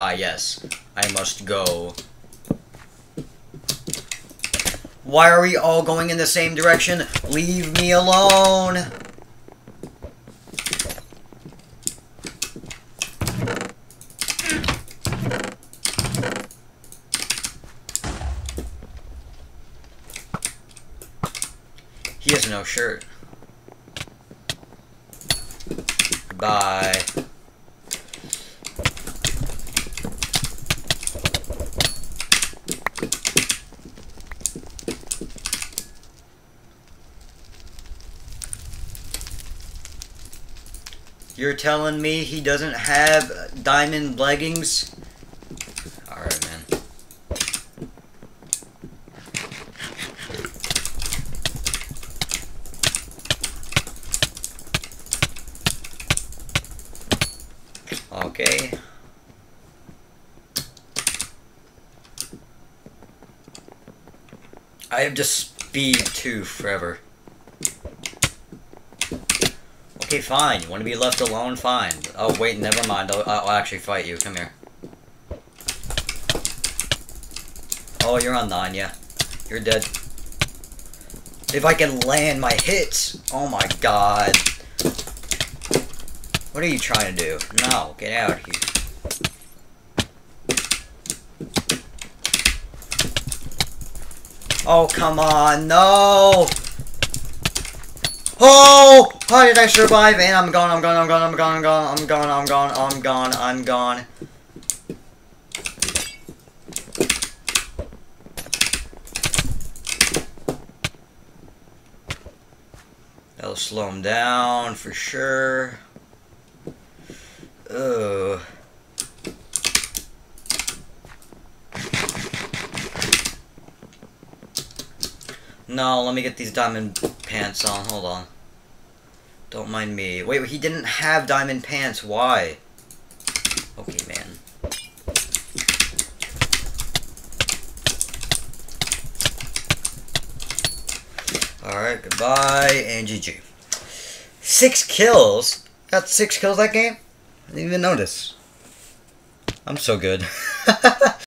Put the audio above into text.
Ah, yes. I must go. Why are we all going in the same direction? Leave me alone! He has no shirt. Bye. You're telling me he doesn't have diamond leggings? Alright, man. Okay. I have just speed 2 forever. Okay, fine. You want to be left alone? Fine. Oh, wait, never mind. I'll, I'll actually fight you. Come here. Oh, you're on 9, yeah. You're dead. If I can land my hits! Oh my god. What are you trying to do? No, get out of here. Oh, come on, no! Oh! How did I survive? And I'm gone, I'm gone, I'm gone, I'm gone, I'm gone, I'm gone, I'm gone, I'm gone, I'm gone. That'll slow him down for sure. Ugh. No, let me get these diamond pants on. Hold on. Don't mind me. Wait, he didn't have diamond pants. Why? Okay, man. Alright, goodbye, and GG. Six kills? Got six kills that game? I didn't even notice. I'm so good.